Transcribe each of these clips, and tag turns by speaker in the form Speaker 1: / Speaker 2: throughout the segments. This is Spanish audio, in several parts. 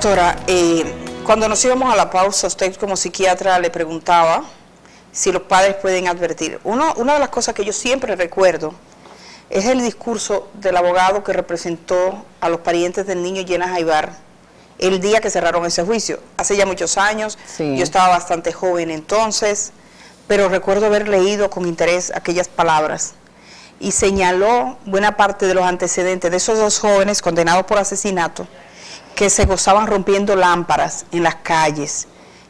Speaker 1: Doctora, eh, cuando nos íbamos a la pausa, usted como psiquiatra le preguntaba si los padres pueden advertir. Uno, una de las cosas que yo siempre recuerdo es el discurso del abogado que representó a los parientes del niño Llena Jaibar el día que cerraron ese juicio. Hace ya muchos años, yo estaba bastante joven entonces, pero recuerdo haber leído con interés aquellas palabras y señaló buena parte de los antecedentes de esos dos jóvenes condenados por asesinato que se gozaban rompiendo lámparas en las calles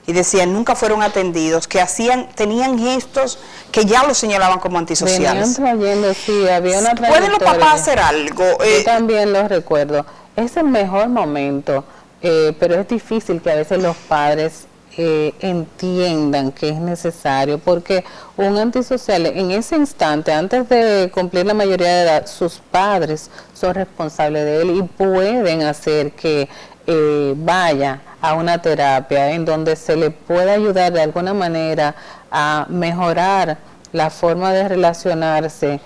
Speaker 1: y decían nunca fueron atendidos, que hacían, tenían gestos que ya los señalaban como antisociales.
Speaker 2: Trayendo, sí, había una
Speaker 1: ¿Pueden los papás hacer algo?
Speaker 2: Yo eh, también lo recuerdo. Es el mejor momento, eh, pero es difícil que a veces los padres eh, entiendan que es necesario, porque un antisocial en ese instante, antes de cumplir la mayoría de edad, sus padres son responsables de él y pueden hacer que eh, vaya a una terapia en donde se le pueda ayudar de alguna manera a mejorar la forma de relacionarse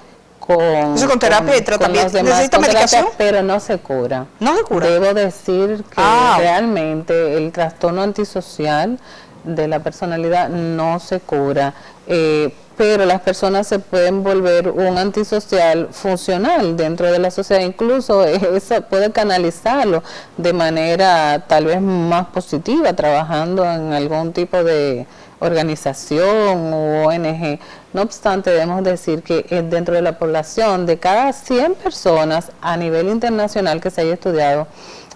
Speaker 2: con,
Speaker 1: con terapia y tratamiento. ¿Necesita medicación?
Speaker 2: pero no se cura.
Speaker 1: No se cura.
Speaker 2: Debo decir que ah. realmente el trastorno antisocial de la personalidad no se cura. Eh, pero las personas se pueden volver un antisocial funcional dentro de la sociedad, incluso eso puede canalizarlo de manera tal vez más positiva, trabajando en algún tipo de organización o ONG. No obstante, debemos decir que dentro de la población, de cada 100 personas a nivel internacional que se haya estudiado,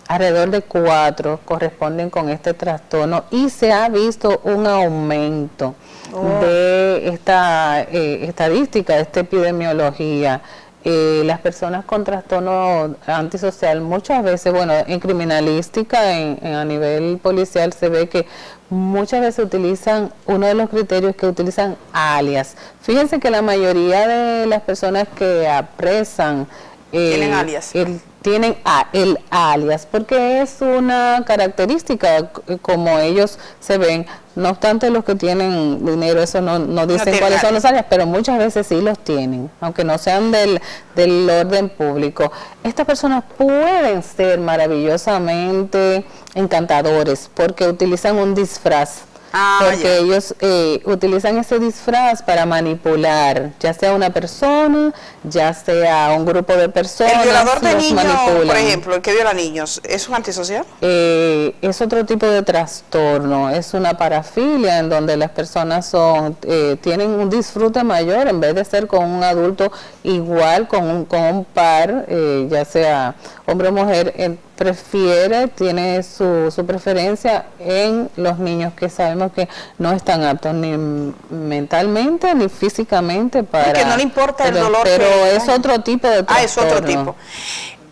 Speaker 2: alrededor de cuatro corresponden con este trastorno y se ha visto un aumento oh. de esta eh, estadística, de esta epidemiología. Eh, las personas con trastorno antisocial muchas veces, bueno, en criminalística, en, a nivel policial se ve que muchas veces utilizan, uno de los criterios que utilizan alias. Fíjense que la mayoría de las personas que apresan...
Speaker 1: Eh, Tienen alias
Speaker 2: tienen a, el alias, porque es una característica como ellos se ven. No obstante, los que tienen dinero, eso no, no dicen cuáles son los alias, pero muchas veces sí los tienen, aunque no sean del, del orden público. Estas personas pueden ser maravillosamente encantadores porque utilizan un disfraz Ah, porque ellos eh, utilizan ese disfraz para manipular, ya sea una persona, ya sea un grupo de personas.
Speaker 1: El violador de niños, por ejemplo, el que viola niños, ¿es un antisocial?
Speaker 2: Eh, es otro tipo de trastorno, es una parafilia en donde las personas son eh, tienen un disfrute mayor en vez de ser con un adulto igual, con un, con un par, ya sea hombre o mujer, prefiere, tiene su, su preferencia en los niños que sabemos que no están aptos ni mentalmente ni físicamente para...
Speaker 1: que no le importa el dolor.
Speaker 2: Pero es otro tipo de
Speaker 1: Ah, es otro tipo.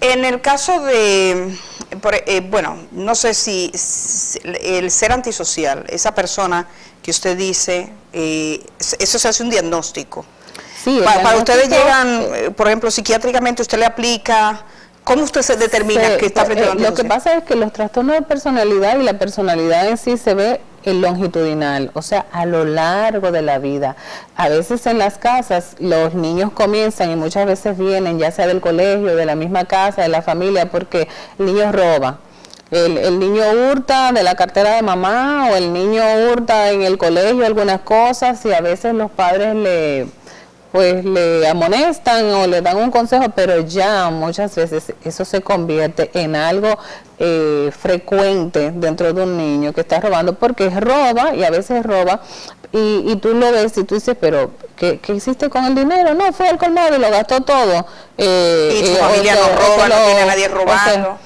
Speaker 1: En el caso de, eh, bueno, no sé si, el ser antisocial, esa persona que usted diese, eh, eso se hace un diagnóstico. Sí, para, ustedes llegan, eh, por ejemplo, psiquiátricamente usted le aplica ¿Cómo usted se determina que está frente
Speaker 2: a Lo que pasa es que los trastornos de personalidad y la personalidad en sí se ve en longitudinal, o sea, a lo largo de la vida. A veces en las casas los niños comienzan y muchas veces vienen, ya sea del colegio, de la misma casa, de la familia, porque el niño roba. El, el, niño hurta de la cartera de mamá o el niño hurta en el colegio algunas cosas y a veces los padres le pues le amonestan o le dan un consejo, pero ya muchas veces eso se convierte en algo eh, frecuente dentro de un niño que está robando, porque roba y a veces roba y, y tú lo ves y tú dices, pero ¿qué, hiciste con el dinero? No, fue al colmado y lo gastó todo.
Speaker 1: Eh, y su eh, familia no roba, no tiene a nadie robando.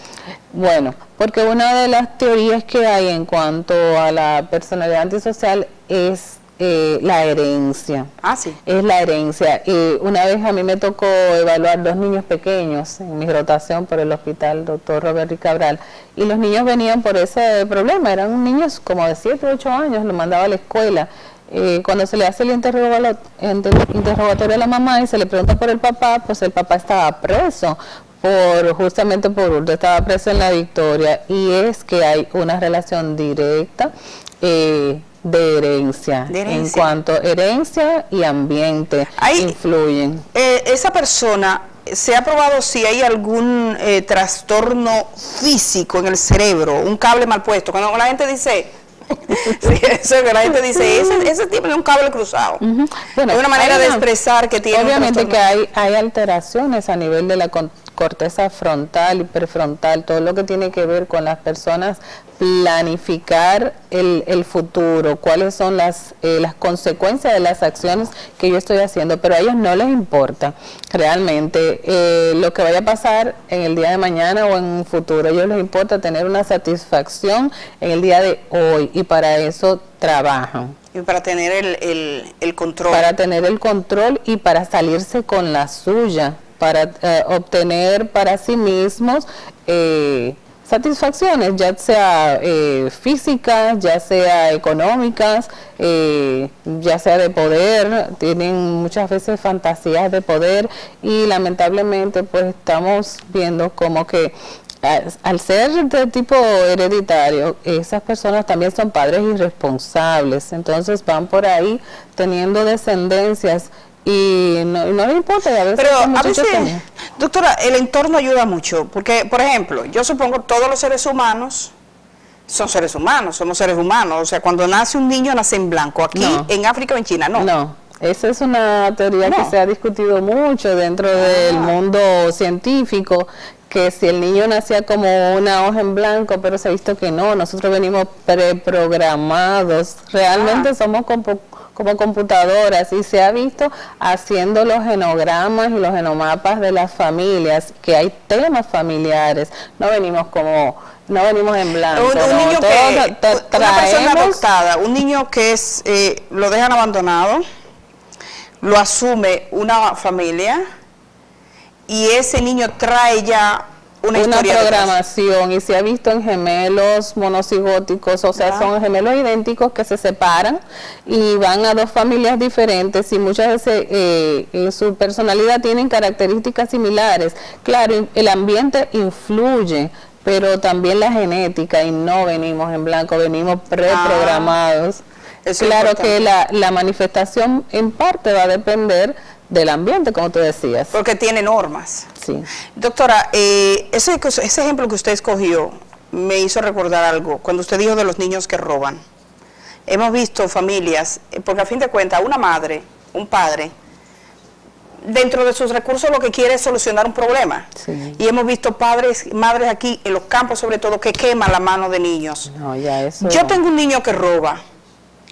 Speaker 2: bueno, porque una de las teorías que hay en cuanto a la personalidad antisocial es eh, la herencia.
Speaker 1: Ah, sí.
Speaker 2: Es la herencia. Y una vez a mí me tocó evaluar dos niños pequeños en mi rotación por el hospital doctor Robert Cabral. Y los niños venían por ese problema. Eran niños como de 7, 8 años, lo mandaba a la escuela. Eh, cuando se le hace el interrogatorio a la mamá y se le pregunta por el papá, pues el papá estaba preso por justamente por estaba preso en la victoria y es que hay una relación directa eh, de herencia, en cuanto herencia y ambiente influyen.
Speaker 1: Eh, esa persona se ha probado si hay algún eh, trastorno físico en el cerebro, un cable mal puesto. Cuando la gente dice, sí, eso que la gente dice, ese, ese tiene un cable cruzado. es una manera de expresar que tiene
Speaker 2: Obviamente que hay, hay alteraciones a nivel de la corteza frontal y prefrontal, todo lo que tiene que ver con las personas planificar el, el futuro, cuáles son las, eh, las consecuencias de las acciones que yo estoy haciendo, pero a ellos no les importa realmente eh, lo que vaya a pasar en el día de mañana o en un futuro, a ellos les importa tener una satisfacción en el día de hoy y para eso trabajan.
Speaker 1: Y para tener el, el, el control.
Speaker 2: Para tener el control y para salirse con la suya para eh, obtener para sí mismos eh, satisfacciones, ya sea eh, físicas, ya sea económicas, ya sea de poder, tienen muchas veces fantasías de poder y lamentablemente pues estamos viendo como que al ser de tipo hereditario, esas personas también son padres irresponsables, entonces van por ahí teniendo descendencias y no, no le importa. A veces
Speaker 1: Pero a veces, doctora, el entorno ayuda mucho, porque, por ejemplo, yo supongo todos los seres humanos son seres humanos, somos seres humanos, o sea, cuando nace un niño nace en blanco, aquí en África o en China, no.
Speaker 2: No, esa es una teoría que se ha discutido mucho dentro del ah. mundo científico, que si el niño nacía como una hoja en blanco, pero se ha visto que no, nosotros venimos preprogramados, realmente ah. somos como como computadoras y se ha visto haciendo los genogramas y los genomapas de las familias, que hay temas familiares, no venimos como no venimos en blanco.
Speaker 1: Un, niño que, una persona adoptada, un niño que es eh, lo dejan abandonado, lo asume una familia y ese niño trae ya una,
Speaker 2: programación y se ha visto en gemelos monocigóticos, o sea, son gemelos idénticos que se separan y van a dos familias diferentes y muchas veces eh, en su personalidad tienen características similares. Claro, el ambiente influye, pero también la genética y no venimos en blanco, venimos preprogramados. Ah, claro que la, la manifestación en parte va a depender del ambiente, como tú decías.
Speaker 1: Porque tiene normas. Sí. Doctora, eh, ese, ese ejemplo que usted escogió me hizo recordar algo, cuando usted dijo de los niños que roban. Hemos visto familias, eh, porque a fin de cuentas, una madre, un padre, dentro de sus recursos lo que quiere es solucionar un problema. Y hemos visto padres, madres aquí, en los campos sobre todo, que queman la mano de niños. No, ya eso... Yo tengo un niño que roba,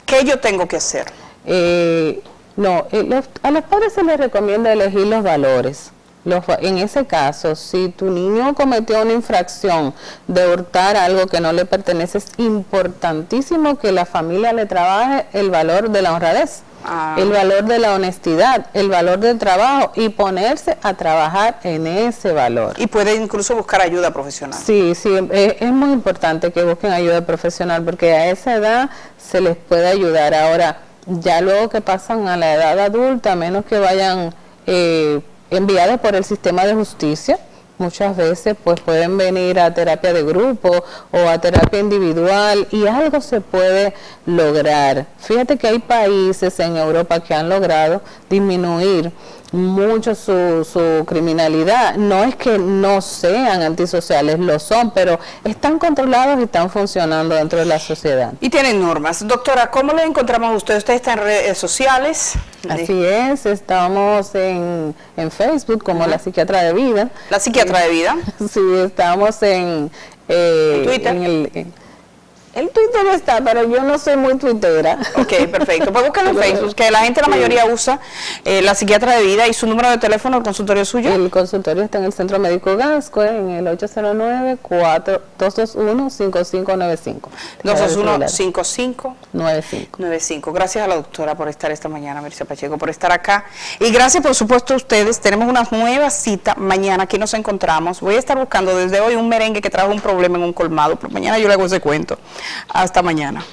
Speaker 1: ¿qué yo tengo que hacer?
Speaker 2: Eh, no, eh, a los padres se les recomienda elegir los valores. en ese caso, si tu niño cometió una infracción de hurtar algo que no le pertenece, es importantísimo que la familia le trabaje el valor de la honradez, ah. el valor de la honestidad, el valor del trabajo y ponerse a trabajar en ese valor.
Speaker 1: Y puede incluso buscar ayuda profesional.
Speaker 2: Sí, sí, es, es muy importante que busquen ayuda profesional porque a esa edad se les puede ayudar. Ahora, ya luego que pasan a la edad adulta, a menos que vayan eh, enviados por el sistema de justicia, muchas veces pues pueden venir a terapia de grupo o a terapia individual y algo se puede lograr. Fíjate que hay países en Europa que han logrado disminuir mucho su, su criminalidad. No es que no sean antisociales, lo son, pero están controlados y están funcionando dentro de la sociedad.
Speaker 1: Y tienen normas. Doctora, ¿cómo le encontramos a usted? ¿Usted está en redes sociales?
Speaker 2: Así es, estamos en, en Facebook como la psiquiatra de vida.
Speaker 1: La psiquiatra de vida.
Speaker 2: Sí, estamos en,
Speaker 1: eh, Twitter.
Speaker 2: El Twitter está, pero yo no soy muy twittera.
Speaker 1: Ok, perfecto. Pues búscalo en Facebook, que la gente la mayoría usa eh, la psiquiatra de vida y su número de teléfono, el consultorio suyo.
Speaker 2: El consultorio está en el Centro Médico Gasco, en el 809-221-5595.
Speaker 1: 221-5595. Gracias a la doctora por estar esta mañana, Marisa Pacheco, por estar acá. Y gracias, por supuesto, a ustedes. Tenemos una nueva cita mañana. Aquí nos encontramos. Voy a estar buscando desde hoy un merengue que trajo un problema en un colmado, pero mañana yo le hago ese cuento. Hasta mañana.